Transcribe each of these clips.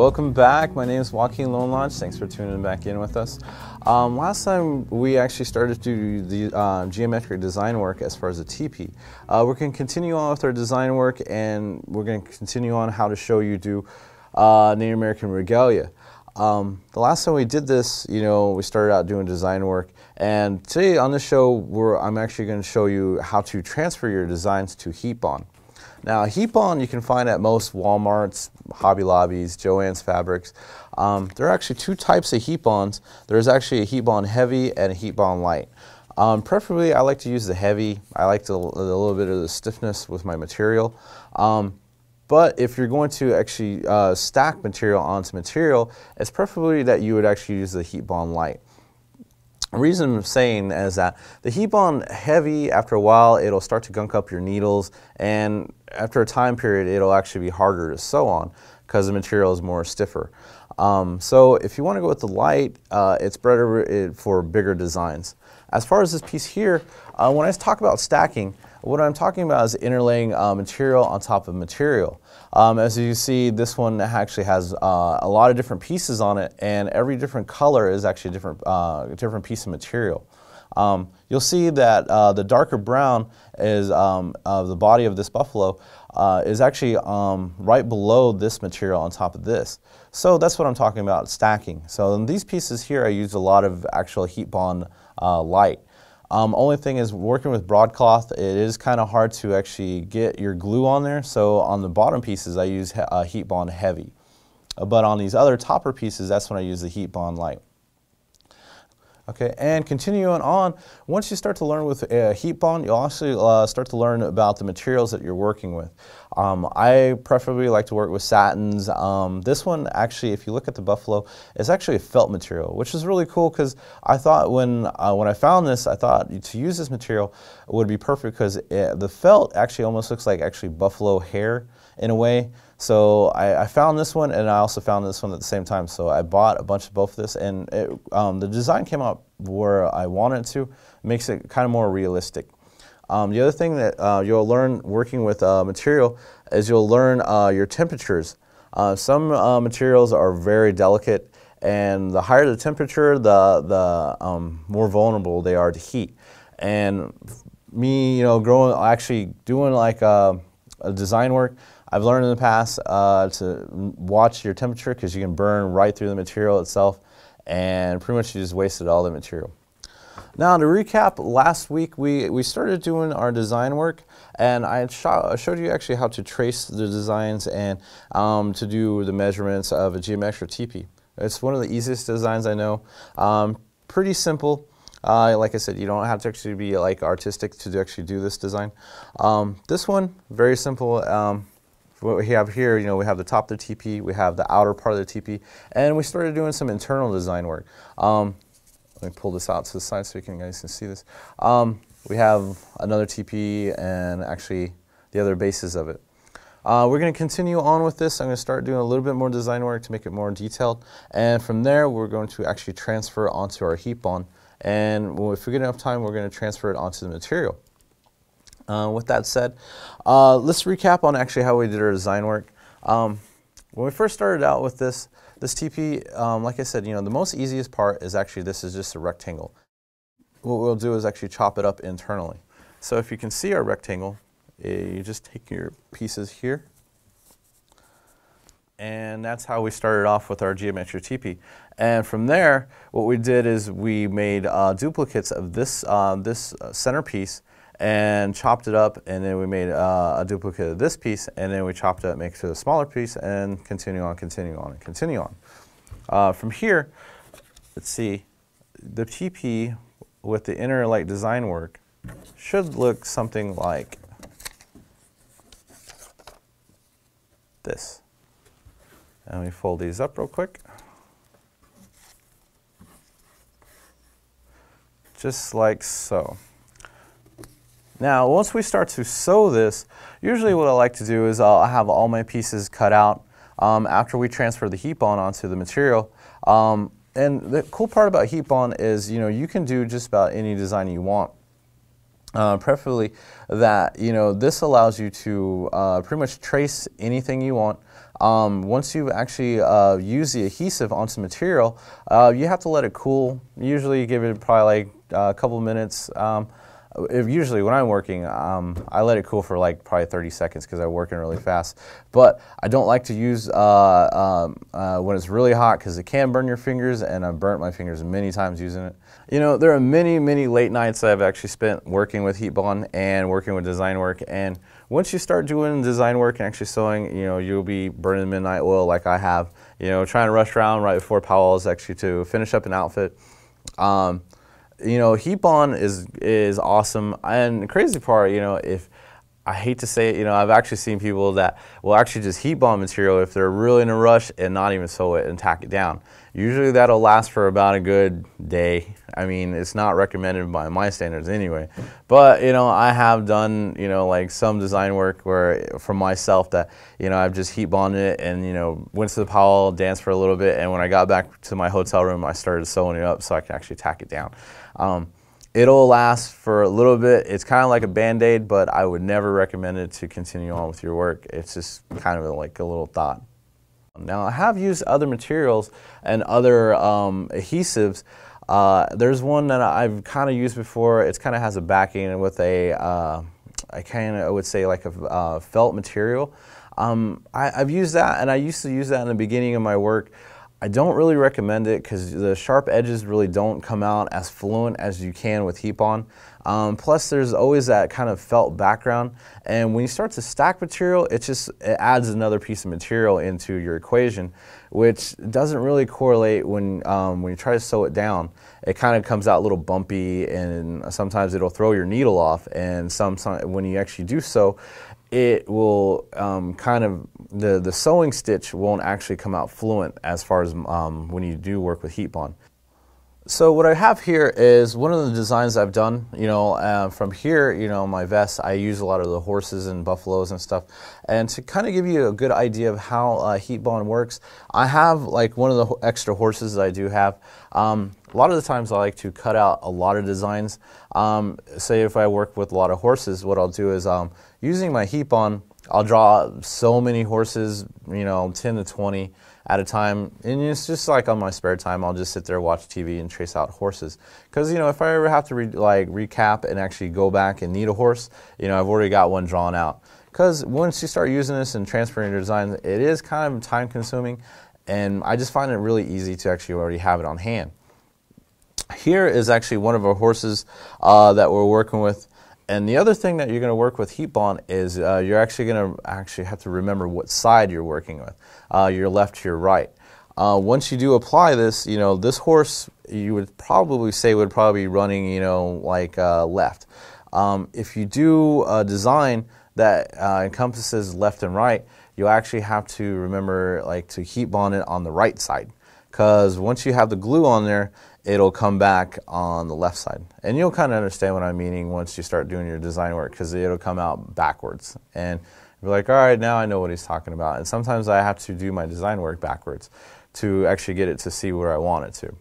Welcome back. My name is Juaquin Lonelodge. Thanks for tuning back in with us. Um, last time we actually started to do the uh, geometric design work as far as the teepee. Uh, we're going to continue on with our design work and we're going to continue on how to show you do uh, Native American regalia. Um, the last time we did this, you know, we started out doing design work and today on this show I'm actually going to show you how to transfer your designs to Heatbond. Now, Heatbond you can find at most Walmarts, Hobby Lobbies, Joann's Fabrics. Um, there are actually two types of Heatbonds. There's actually a Heatbond Heavy and a Heatbond Light. Um, preferably, I like to use the heavy. I like to, a little bit of the stiffness with my material. Um, but if you're going to actually uh, stack material onto material, it's preferably that you would actually use the heat bond Light. Reason I'm saying is that the Heatbond heavy, after a while, it'll start to gunk up your needles, and after a time period, it'll actually be harder to sew on because the material is more stiffer. Um, so if you want to go with the light, uh, it's better for bigger designs. As far as this piece here, uh, when I talk about stacking, what I'm talking about is interlaying uh, material on top of material. Um, as you see, this one actually has uh, a lot of different pieces on it, and every different color is actually a different, uh, different piece of material. Um, you'll see that uh, the darker brown is um, the body of this buffalo uh, is actually um, right below this material on top of this. So that's what I'm talking about, stacking. So in these pieces here, I use a lot of actual Heatbond uh, light. Um, only thing is working with broadcloth, it is kind of hard to actually get your glue on there. So on the bottom pieces, I use uh, Heatbond heavy. Uh, but on these other topper pieces, that's when I use the heat bond light. Okay, and continuing on, once you start to learn with uh, Heatbond, you'll also uh, start to learn about the materials that you're working with. Um, I preferably like to work with satins. Um, this one, actually, if you look at the buffalo, is actually a felt material, which is really cool because I thought when uh, when I found this, I thought to use this material would be perfect because the felt actually almost looks like actually buffalo hair in a way. So I, I, found this one and I also found this one at the same time. So I bought a bunch of both of this and it, um, the design came out where I wanted to. Makes it kind of more realistic. Um, the other thing that uh, you'll learn working with uh, material is you'll learn uh, your temperatures. Uh, some uh, materials are very delicate and the higher the temperature, the, the um, more vulnerable they are to heat. And me, you know, growing, actually doing like a design work, I've learned in the past uh, to watch your temperature because you can burn right through the material itself and pretty much you just wasted all the material. Now to recap, last week we, we started doing our design work and I showed you actually how to trace the designs and um, to do the measurements of a geometric teepee. It's one of the easiest designs I know. Um, pretty simple. Uh, like I said, you don't have to actually be like artistic to actually do this design. Um, this one, very simple. Um, what we have here, you know, we have the top of the teepee, we have the outer part of the teepee, and we started doing some internal design work. Um, let me pull this out to the side so you, can, guys can see this. Um, we have another teepee and actually the other bases of it. Uh, we're going to continue on with this. I'm going to start doing a little bit more design work to make it more detailed. And from there, we're going to actually transfer onto our Heatbond. And if we get enough time, we're going to transfer it onto the material. Uh, with that said, uh, let's recap on actually how we did our design work. Um, when we first started out with this, this TP, um, like I said, you know, the most easiest part is actually this is just a rectangle. What we'll do is actually chop it up internally. So if you can see our rectangle, eh, you just take your pieces here, and that's how we started off with our geometric teepee. And from there, what we did is we made uh, duplicates of this, uh, this uh, centerpiece and chopped it up and then we made uh, a duplicate of this piece and then we chopped it up, make it a smaller piece and continue on, continue on, and continue on. Uh, from here, let's see, the TP with the inner like design work should look something like this. And we fold these up real quick. Just like so. Now, once we start to sew this, usually what I like to do is I'll have all my pieces cut out um, after we transfer the Heatbond onto the material. Um, and the cool part about Heatbond is, you know, you can do just about any design you want. Uh, preferably that, you know, this allows you to uh, pretty much trace anything you want um, once you actually uh, use the adhesive onto the material, uh, you have to let it cool. Usually, give it probably like a couple minutes. Um, if usually when I'm working, um, I let it cool for like probably 30 seconds because I'm working really fast. But I don't like to use uh, um, uh, when it's really hot because it can burn your fingers, and I've burnt my fingers many times using it. You know, there are many, many late nights I've actually spent working with heat bond and working with design work. And once you start doing design work and actually sewing, you know, you'll be burning midnight oil like I have. You know, trying to rush around right before powwows actually to finish up an outfit. Um, you know, HeatBond is is awesome, and the crazy part, you know, if I hate to say it, you know, I've actually seen people that will actually just HeatBond material if they're really in a rush and not even sew it and tack it down. Usually that'll last for about a good day. I mean, it's not recommended by my standards anyway. But, you know, I have done, you know, like some design work where for myself that, you know, I've just HeatBonded it and, you know, went to the powwow, danced for a little bit, and when I got back to my hotel room, I started sewing it up so I could actually tack it down. Um, it'll last for a little bit. It's kind of like a band-aid, but I would never recommend it to continue on with your work. It's just kind of like a little thought. Now I have used other materials and other um, adhesives. Uh, there's one that I've kind of used before. It kind of has a backing with a, uh, I kind of would say like a uh, felt material. Um, I, have used that and I used to use that in the beginning of my work. I don't really recommend it because the sharp edges really don't come out as fluent as you can with HeatBond. Um, plus, there's always that kind of felt background, and when you start to stack material, it just it adds another piece of material into your equation, which doesn't really correlate when um, when you try to sew it down. It kind of comes out a little bumpy, and sometimes it'll throw your needle off. And some, when you actually do sew, it will um, kind of the the sewing stitch won't actually come out fluent as far as um, when you do work with heat bond. So what I have here is one of the designs I've done. You know, uh, from here, you know, my vest, I use a lot of the horses and buffaloes and stuff. And to kind of give you a good idea of how uh, HeatBond works, I have like one of the extra horses that I do have. Um, a lot of the times I like to cut out a lot of designs. Um, say if I work with a lot of horses, what I'll do is um, using my HeatBond, I'll draw so many horses, you know, 10 to 20 at a time. And it's just like on my spare time, I'll just sit there, watch TV, and trace out horses. Because, you know, if I ever have to re like recap and actually go back and need a horse, you know, I've already got one drawn out. Because once you start using this and transferring your design, it is kind of time consuming. And I just find it really easy to actually already have it on hand. Here is actually one of our horses uh, that we're working with and the other thing that you're going to work with heat bond is uh, you're actually going to actually have to remember what side you're working with, uh, your left your right. Uh, once you do apply this, you know, this horse you would probably say would probably be running, you know, like uh, left. Um, if you do a design that encompasses left and right, you'll actually have to remember like to heat bond it on the right side. Because once you have the glue on there, it'll come back on the left side. And you'll kind of understand what I'm meaning once you start doing your design work because it'll come out backwards. And you're like, all right, now I know what he's talking about. And sometimes I have to do my design work backwards to actually get it to see where I want it to.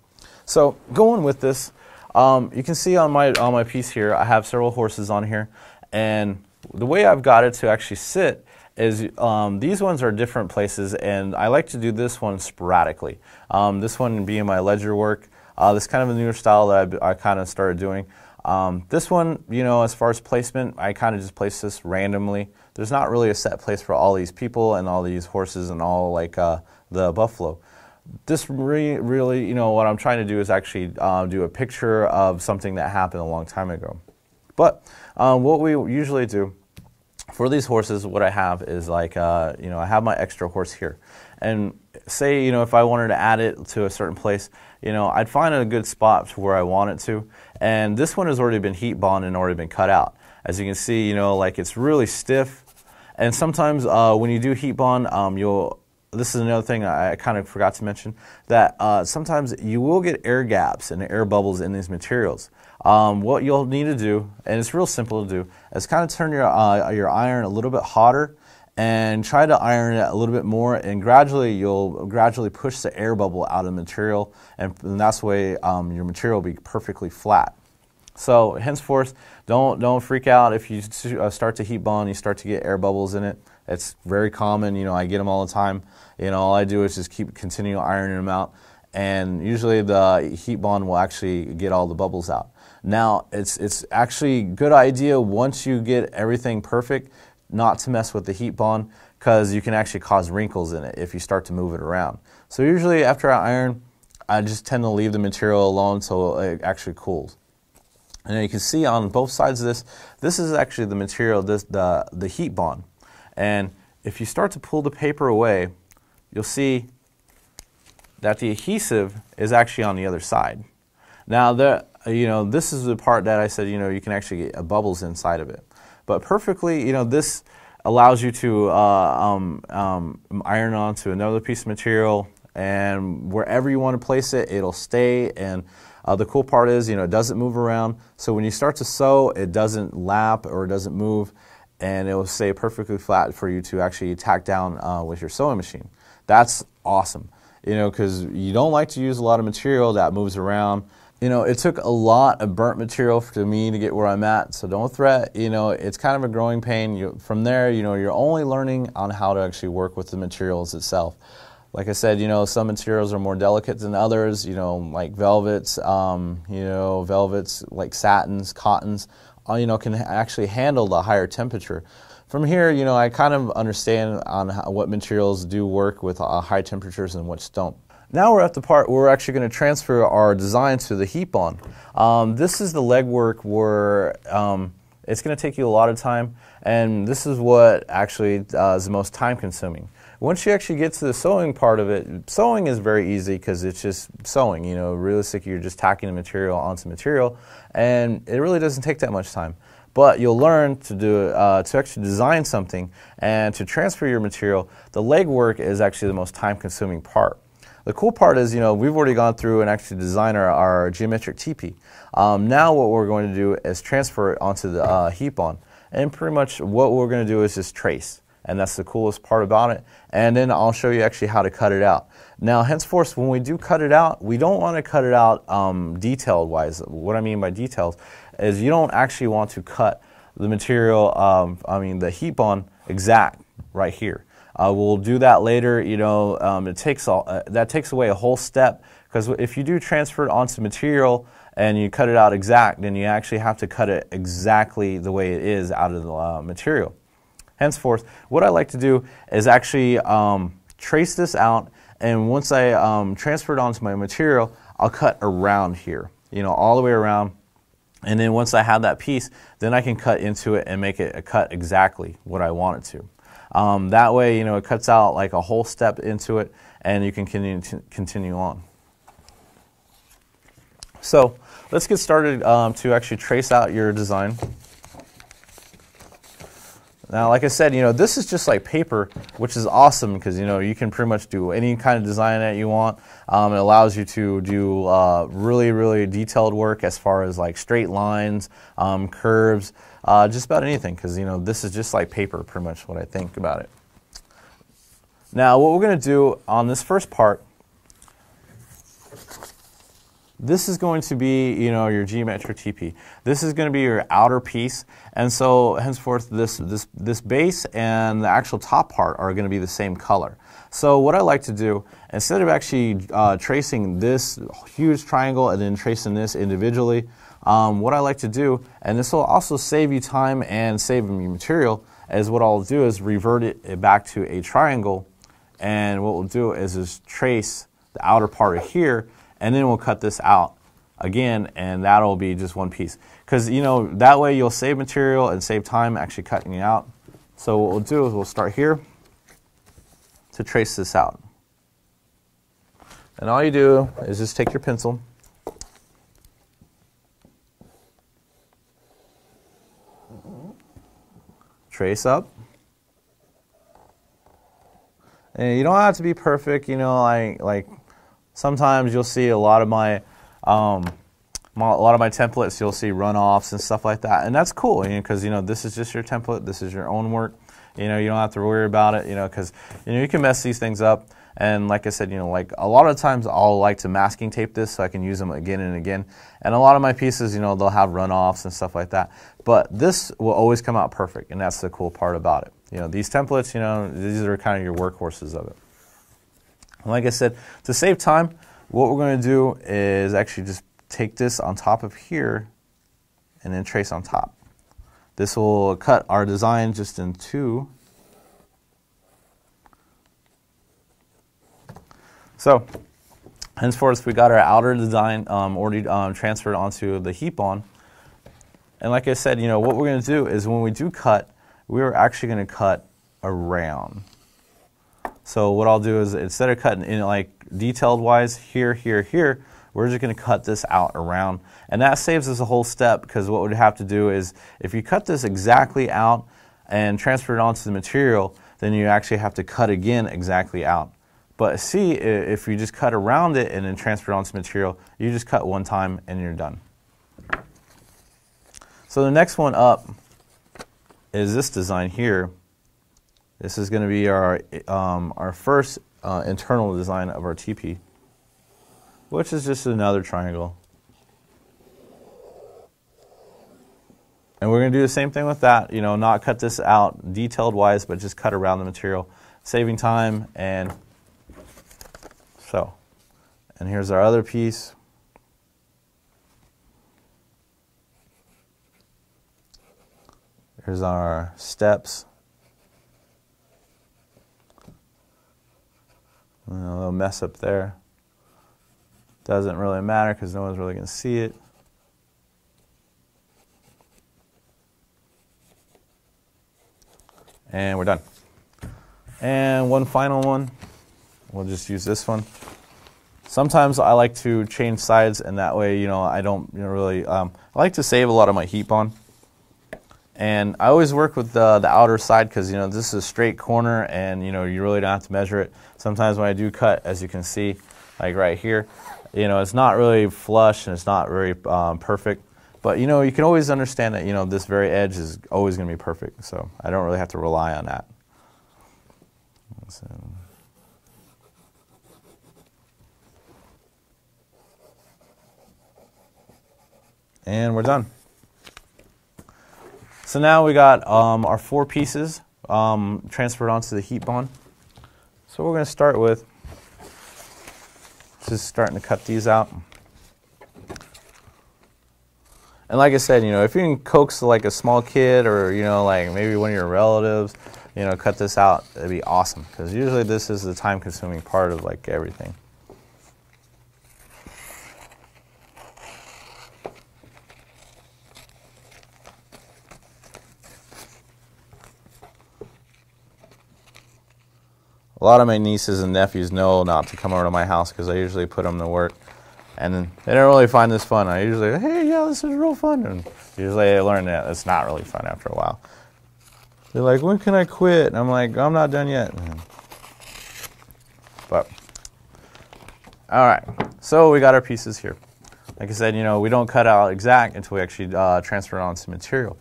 So going with this, um, you can see on my, on my piece here, I have several horses on here. And the way I've got it to actually sit is um, these ones are different places, and I like to do this one sporadically. Um, this one being my ledger work, uh, this kind of a newer style that I, I kind of started doing. Um, this one, you know, as far as placement, I kind of just place this randomly. There's not really a set place for all these people and all these horses and all like uh, the buffalo. This re really, you know, what I'm trying to do is actually uh, do a picture of something that happened a long time ago. But um, what we usually do for these horses, what I have is like, uh, you know, I have my extra horse here. And say, you know, if I wanted to add it to a certain place, you know, I'd find a good spot where I want it to. And this one has already been HeatBond and already been cut out. As you can see, you know, like it's really stiff. And sometimes uh, when you do HeatBond, um, you'll, this is another thing I kind of forgot to mention, that uh, sometimes you will get air gaps and air bubbles in these materials. Um, what you'll need to do, and it's real simple to do, is kind of turn your, uh, your iron a little bit hotter and try to iron it a little bit more and gradually you'll gradually push the air bubble out of the material and, and that's the way um, your material will be perfectly flat. So henceforth, don't, don't freak out if you uh, start to HeatBond, you start to get air bubbles in it. It's very common. You know, I get them all the time. You know, all I do is just keep continuing ironing them out, and usually the heat bond will actually get all the bubbles out. Now, it's it's actually a good idea once you get everything perfect, not to mess with the heat bond because you can actually cause wrinkles in it if you start to move it around. So usually after I iron, I just tend to leave the material alone so it actually cools. And you can see on both sides of this, this is actually the material, this, the, the heat bond. And if you start to pull the paper away, you'll see that the adhesive is actually on the other side. Now, the, you know, this is the part that I said, you know, you can actually get bubbles inside of it. But perfectly, you know, this allows you to uh, um, um, iron onto another piece of material and wherever you want to place it, it'll stay. And uh, the cool part is, you know, it doesn't move around. So when you start to sew, it doesn't lap or it doesn't move, and it will stay perfectly flat for you to actually tack down uh, with your sewing machine. That's awesome, you know, because you don't like to use a lot of material that moves around. You know, it took a lot of burnt material for me to get where I'm at, so don't threat. You know, it's kind of a growing pain. You, from there, you know, you're only learning on how to actually work with the materials itself. Like I said, you know, some materials are more delicate than others. You know, like velvets, um, you know, velvets like satins, cottons, uh, you know, can actually handle the higher temperature. From here, you know, I kind of understand on how, what materials do work with uh, high temperatures and which don't. Now we're at the part where we're actually going to transfer our design to the heat bond. Um, this is the legwork where um, it's going to take you a lot of time, and this is what actually uh, is the most time consuming. Once you actually get to the sewing part of it, sewing is very easy because it's just sewing. You know, realistically, you're just tacking the material onto material, and it really doesn't take that much time. But you'll learn to do uh, to actually design something and to transfer your material. The legwork is actually the most time-consuming part. The cool part is, you know, we've already gone through and actually designed our, our geometric teepee. Um, now what we're going to do is transfer it onto the uh, heat bond. And pretty much what we're going to do is just trace. And that's the coolest part about it. And then I'll show you actually how to cut it out. Now, henceforth, when we do cut it out, we don't want to cut it out um, detailed wise. What I mean by details is you don't actually want to cut the material, um, I mean the heat bond exact right here. Uh, we'll do that later. You know, um, it takes all, uh, that takes away a whole step because if you do transfer it onto material and you cut it out exact, then you actually have to cut it exactly the way it is out of the uh, material. Henceforth, what I like to do is actually um, trace this out, and once I um, transfer it onto my material, I'll cut around here, you know, all the way around. And then once I have that piece, then I can cut into it and make it a cut exactly what I want it to. Um, that way, you know, it cuts out like a whole step into it and you can continue, continue on. So let's get started um, to actually trace out your design. Now, like I said, you know, this is just like paper, which is awesome because, you know, you can pretty much do any kind of design that you want. Um, it allows you to do uh, really, really detailed work as far as like straight lines, um, curves, uh, just about anything because, you know, this is just like paper, pretty much what I think about it. Now, what we're going to do on this first part this is going to be, you know, your geometric TP. This is going to be your outer piece, and so henceforth, this this this base and the actual top part are going to be the same color. So what I like to do, instead of actually uh, tracing this huge triangle and then tracing this individually, um, what I like to do, and this will also save you time and save you material, is what I'll do is revert it back to a triangle, and what we'll do is is trace the outer part of here and then we'll cut this out again and that'll be just one piece. Because you know that way you'll save material and save time actually cutting it out. So what we'll do is we'll start here to trace this out. And all you do is just take your pencil. Trace up. And you don't have to be perfect you know like like sometimes you'll see a lot of my, um, my, a lot of my templates. You'll see runoffs and stuff like that, and that's cool because you know this is just your template. This is your own work. You know you don't have to worry about it. You know because you know you can mess these things up. And like I said, you know, like a lot of times I'll like to masking tape this so I can use them again and again. And a lot of my pieces, you know, they'll have runoffs and stuff like that. But this will always come out perfect, and that's the cool part about it. You know, these templates, you know, these are kind of your workhorses of it. Like I said, to save time, what we're going to do is actually just take this on top of here and then trace on top. This will cut our design just in two. So, henceforth, we got our outer design um, already um, transferred onto the heat bond. And like I said, you know, what we're going to do is when we do cut, we're actually going to cut around. So what I'll do is instead of cutting in like detailed wise here, here, here, we're just going to cut this out around. And that saves us a whole step because what we'd have to do is if you cut this exactly out and transfer it onto the material, then you actually have to cut again exactly out. But see, if you just cut around it and then transfer it onto material, you just cut one time and you're done. So the next one up is this design here. This is going to be our, um, our first uh, internal design of our TP, which is just another triangle. And we're going to do the same thing with that, you know, not cut this out detailed wise, but just cut around the material, saving time and so. And here's our other piece. Here's our steps. A little mess up there. Doesn't really matter because no one's really going to see it. And we're done. And one final one. We'll just use this one. Sometimes I like to change sides, and that way, you know, I don't you know, really. Um, I like to save a lot of my heat bond. And I always work with the, the outer side because, you know, this is a straight corner and, you know, you really don't have to measure it. Sometimes when I do cut, as you can see, like right here, you know, it's not really flush and it's not very um, perfect. But, you know, you can always understand that, you know, this very edge is always going to be perfect. So I don't really have to rely on that. So. And we're done. So now we got um, our four pieces um, transferred onto the heat bond. So we're going to start with just starting to cut these out. And like I said, you know, if you can coax like a small kid or, you know, like maybe one of your relatives, you know, cut this out, it'd be awesome. Because usually this is the time consuming part of like everything. A lot of my nieces and nephews know not to come over to my house because I usually put them to work. And they don't really find this fun. I usually, hey, yeah, this is real fun. And usually they learn that it's not really fun after a while. They're like, when can I quit? And I'm like, I'm not done yet. But, all right. So we got our pieces here. Like I said, you know, we don't cut out exact until we actually uh, transfer it onto material.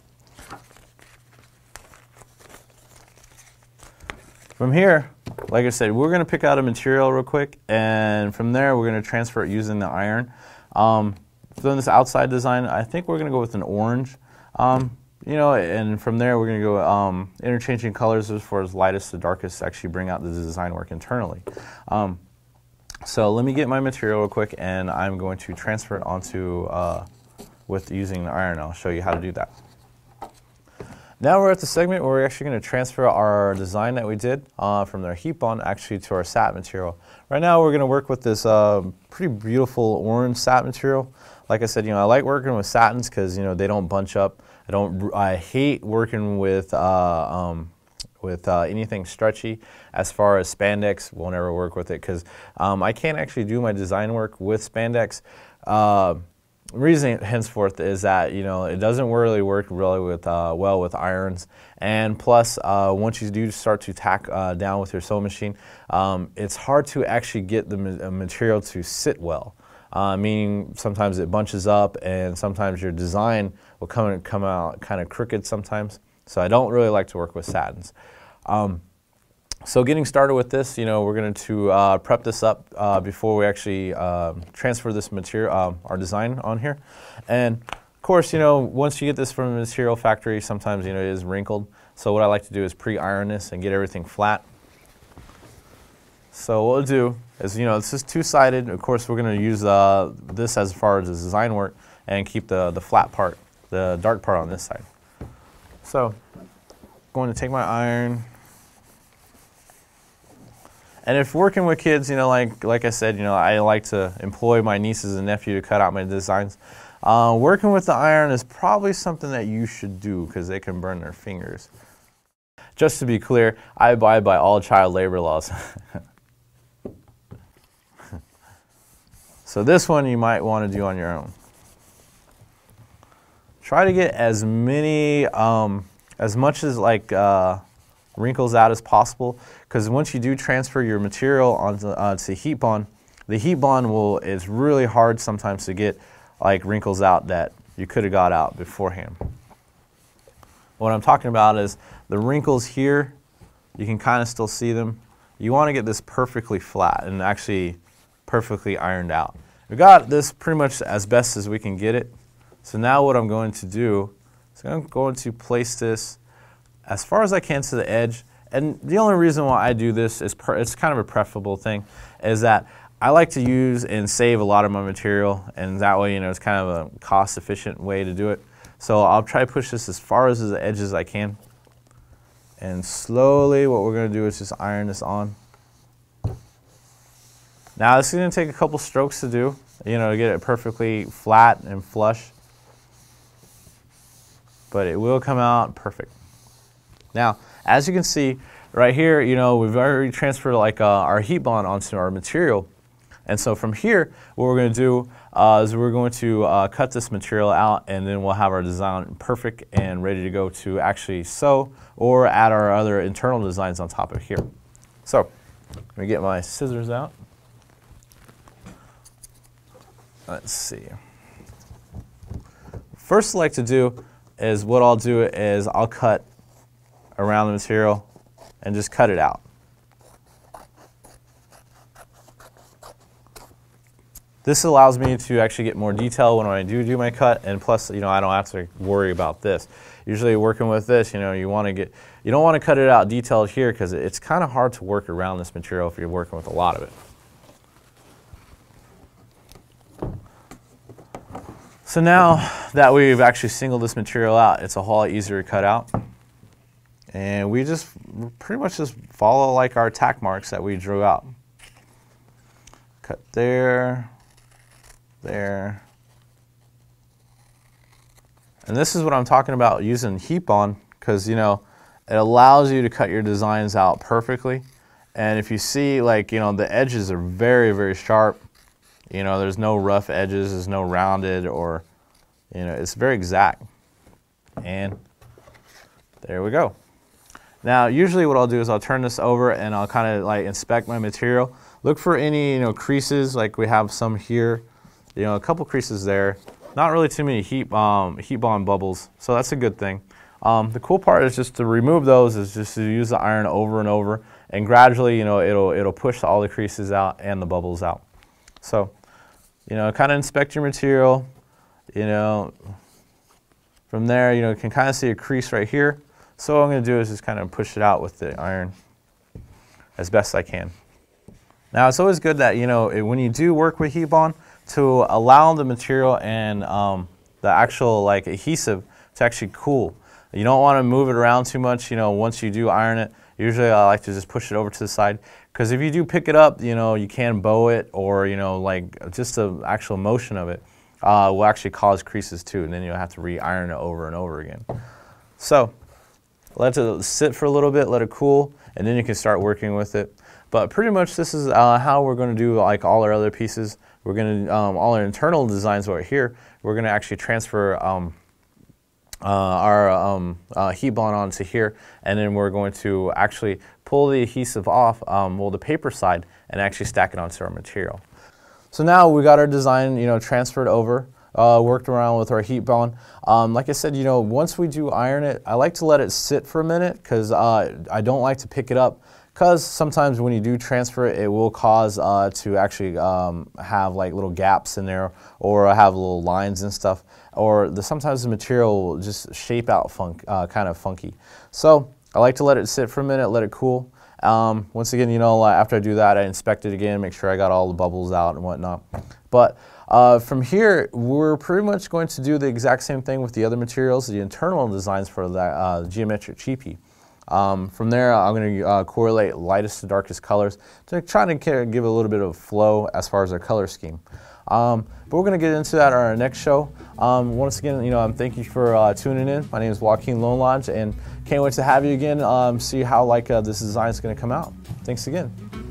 From here, like I said, we're going to pick out a material real quick, and from there we're going to transfer it using the iron. Um, for this outside design, I think we're going to go with an orange. Um, you know, and from there we're going to go um, interchanging colors as far as lightest to darkest to actually bring out the design work internally. Um, so let me get my material real quick, and I'm going to transfer it onto uh, with using the iron. I'll show you how to do that. Now we're at the segment where we're actually going to transfer our design that we did uh, from their heat bond actually to our sat material. Right now we're going to work with this uh, pretty beautiful orange sat material. Like I said, you know, I like working with satins because, you know, they don't bunch up. I don't, I hate working with, uh, um, with uh, anything stretchy. As far as spandex, won't ever work with it because um, I can't actually do my design work with spandex. Uh, reason henceforth is that you know it doesn't really work really with uh, well with irons. And plus uh, once you do start to tack uh, down with your sewing machine um, it's hard to actually get the material to sit well. Uh, meaning sometimes it bunches up and sometimes your design will come, come out kind of crooked sometimes. So I don't really like to work with satins. Um, so getting started with this, you know, we're going to uh, prep this up uh, before we actually uh, transfer this material, um, our design on here. And of course, you know, once you get this from the material factory, sometimes, you know, it is wrinkled. So what I like to do is pre-iron this and get everything flat. So what we'll do is, you know, this is two-sided. Of course, we're going to use uh, this as far as the design work and keep the, the flat part, the dark part on this side. So I'm going to take my iron, and if working with kids, you know, like like I said, you know, I like to employ my nieces and nephew to cut out my designs. Uh, working with the iron is probably something that you should do because they can burn their fingers. Just to be clear, I abide by all child labor laws. so this one you might want to do on your own. Try to get as many, um, as much as like uh, wrinkles out as possible because once you do transfer your material onto, uh, to heat bond, the heat bond will, it's really hard sometimes to get like wrinkles out that you could have got out beforehand. What I'm talking about is the wrinkles here, you can kind of still see them. You want to get this perfectly flat and actually perfectly ironed out. We got this pretty much as best as we can get it. So now what I'm going to do is I'm going to place this as far as I can to the edge. And the only reason why I do this is it's kind of a preferable thing, is that I like to use and save a lot of my material, and that way, you know, it's kind of a cost-efficient way to do it. So I'll try to push this as far as the edge as I can. And slowly, what we're going to do is just iron this on. Now, this is going to take a couple strokes to do, you know, to get it perfectly flat and flush. But it will come out perfect. Now, as you can see right here, you know, we've already transferred like uh, our heat bond onto our material. And so from here, what we're going to do uh, is we're going to uh, cut this material out and then we'll have our design perfect and ready to go to actually sew or add our other internal designs on top of here. So let me get my scissors out. Let's see. First I like to do is what I'll do is I'll cut around the material and just cut it out. This allows me to actually get more detail when I do do my cut, and plus, you know, I don't have to worry about this. Usually working with this, you know, you want to get, you don't want to cut it out detailed here because it's kind of hard to work around this material if you're working with a lot of it. So now that we've actually singled this material out, it's a whole lot easier to cut out. And we just pretty much just follow like our tack marks that we drew out. Cut there, there. And this is what I'm talking about using heat bond because you know it allows you to cut your designs out perfectly. And if you see like, you know, the edges are very, very sharp. You know, there's no rough edges, there's no rounded or, you know, it's very exact. And there we go. Now, usually what I'll do is I'll turn this over and I'll kind of like inspect my material. Look for any, you know, creases, like we have some here, you know, a couple creases there. Not really too many heat, um, heat bond bubbles, so that's a good thing. Um, the cool part is just to remove those is just to use the iron over and over and gradually, you know, it'll, it'll push all the creases out and the bubbles out. So, you know, kind of inspect your material, you know, from there, you know, you can kind of see a crease right here. So what I'm going to do is just kind of push it out with the iron as best I can. Now it's always good that, you know, when you do work with heat bond, to allow the material and um, the actual like adhesive to actually cool. You don't want to move it around too much, you know, once you do iron it. Usually I like to just push it over to the side because if you do pick it up, you know, you can bow it or, you know, like just the actual motion of it uh, will actually cause creases too and then you'll have to re-iron it over and over again. So let it sit for a little bit, let it cool, and then you can start working with it. But pretty much this is uh, how we're going to do like all our other pieces. We're going to, um, all our internal designs right here, we're going to actually transfer um, uh, our um, uh, heat bond onto here, and then we're going to actually pull the adhesive off, um, well the paper side, and actually stack it onto our material. So now we got our design, you know, transferred over uh, worked around with our heat bond. Um, like I said, you know, once we do iron it, I like to let it sit for a minute because uh, I don't like to pick it up because sometimes when you do transfer it, it will cause uh, to actually um, have like little gaps in there or have little lines and stuff. Or the, sometimes the material will just shape out funk, uh, kind of funky. So I like to let it sit for a minute, let it cool. Um, once again, you know, after I do that, I inspect it again, make sure I got all the bubbles out and whatnot. But uh, from here, we're pretty much going to do the exact same thing with the other materials, the internal designs for the uh, geometric teepee. Um, from there, I'm going to uh, correlate lightest to darkest colors to try to give a little bit of flow as far as our color scheme. Um, but we're going to get into that on our next show. Um, once again, you know, um, thank you for uh, tuning in. My name is Juaquin Lonelodge, and can't wait to have you again. Um, see how like uh, this design is going to come out. Thanks again.